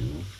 two.